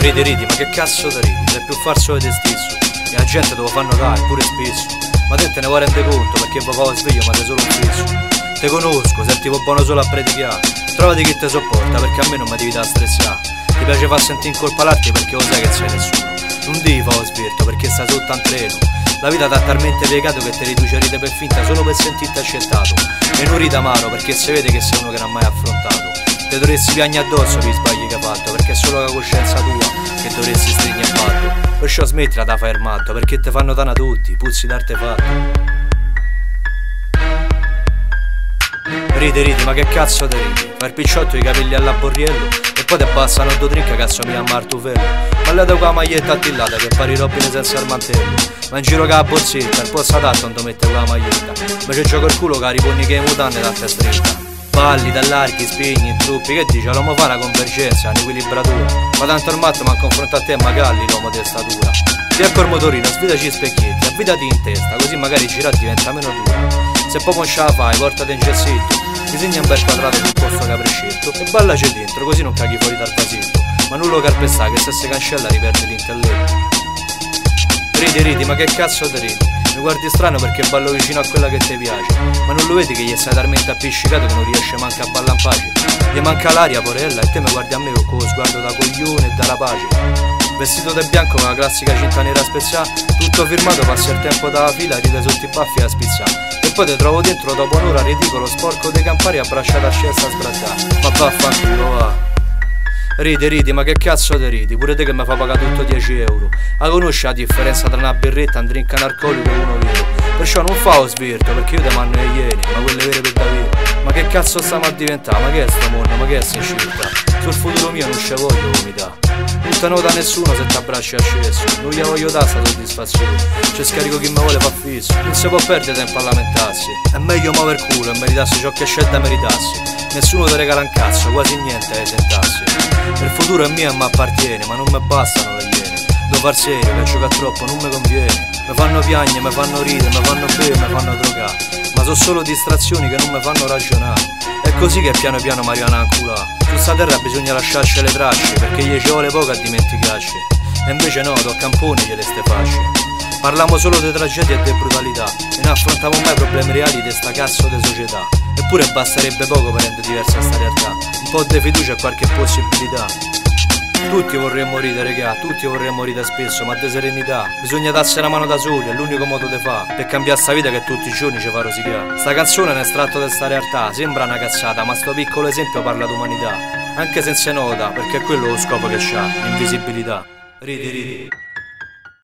Ridi, ridi, ma che cazzo da ridi? Sei più falso di te stesso. E la gente te lo fanno dare, pure spesso. Ma te te ne vuoi rendere conto perché papà sveglio, ma sei solo un fesso. Te conosco, sei tipo buono solo a predicare. Trovati chi ti sopporta perché a me non mi devi da stressare. Ti piace far sentire in colpa l'arte perché lo sai che sei nessuno. Non devi fare svirto perché stai sotto un treno. La vita ti ha talmente piegato che ti riduce a ride per finta solo per sentirti accettato. E non rida amaro perché si vede che sei uno che non ha mai affrontato. Te dovresti piagnere addosso per i sbagli che hai fatto, perché è solo la coscienza tua che dovresti stringere a fatto. Perciò smettila da fare il matto, perché te fanno tana tutti, puzzi d'artefatto. Ridi, ridi, ma che cazzo te ridi? Fai il picciotto i capelli alla borriello e poi te passano due drink cazzo mi a martufello. Ma lei con la maglietta attillata che pari robine senza il mantello. Ma in giro con la borsetta, il posto adatto non mette con la maglietta. Ma c'è gioco il culo che riponi che mutande da te stretta. Balli, dall'archi, spegni, truppi, che dice l'uomo fa una convergenza, un'equilibratura. Ma tanto il matto ma confronta a te magalli l'uomo di statura. Ti ecco il motorino, sfidaci specchietti, avvitati in testa, così magari girare diventa meno dura. Se poi non ce la fai, portati in gessetto, disegna un bel quadrato sul posto che e ballaci dentro, così non caghi fuori dal vasetto. Ma nulla carpestà che se si cancella riperde l'intelletto. Ridi, ridi, ma che cazzo ti ridi? Mi guardi strano perché ballo vicino a quella che ti piace. Ma non lo vedi che gli sei talmente appiccicato che non riesce manca a ballare in pace? Gli manca l'aria, porella, e te mi guardi a me con lo sguardo da coglione e dalla pace. Vestito di bianco con la classica cinta nera speziata Tutto firmato, passi il tempo dalla fila, ride sotto i baffi a spizzare. E poi ti trovo dentro dopo un'ora ridicolo, sporco dei campari abbracciato a scelta a sbrattare Ma vaffanculo va Ridi, ridi, ma che cazzo te ridi? Pure te che mi fa pagare tutto 10 euro. La conosci la differenza tra una birretta e un drink analcolico e uno vero? Perciò non fa lo perché io ti mando iene, ma quelle vere per davvero. Ma che cazzo stiamo a diventare? Ma che è sto mondo? Ma che è sta scelta? Sul futuro mio non ce voglio. Non te nota nessuno se ti abbracci a scesso. Non gli voglio dare sta soddisfazione. C'è scarico chi mi vuole fa fisso. Non si può perdere tempo a lamentarsi. È meglio muover culo e meritarsi ciò che scelta meritarsi. Nessuno ti regala un cazzo, quasi niente ai sentarsi. Il futuro è mio e mi appartiene, ma non mi bastano le iene. Devo far serio, che giocare troppo non mi conviene. Mi fanno piangere, mi fanno ridere, mi fanno bere, mi fanno drogare. Ma sono solo distrazioni che non mi fanno ragionare. È così che piano piano Mariana ancula. Su sta terra bisogna lasciarci le tracce, perché gli ci vuole poco a dimenticarci. E invece no, tocca un po' gliele ste fasce. Parliamo solo di tragedie e di brutalità e non affrontiamo mai problemi reali di sta cazzo di società. Eppure basterebbe poco per rendere diversa sta realtà. Un po' di fiducia e qualche possibilità. Tutti vorremmo ridere, raga, tutti vorremmo ridere spesso, ma di serenità. Bisogna darsi la mano da soli, è l'unico modo di fare, per cambiare sta vita che tutti i giorni ci fa rosicare. Sta canzone è un estratto di sta realtà, sembra una cazzata, ma sto piccolo esempio parla d'umanità. Anche senza nota, perché è quello lo scopo che c'ha, l'invisibilità. Ridi, ridi.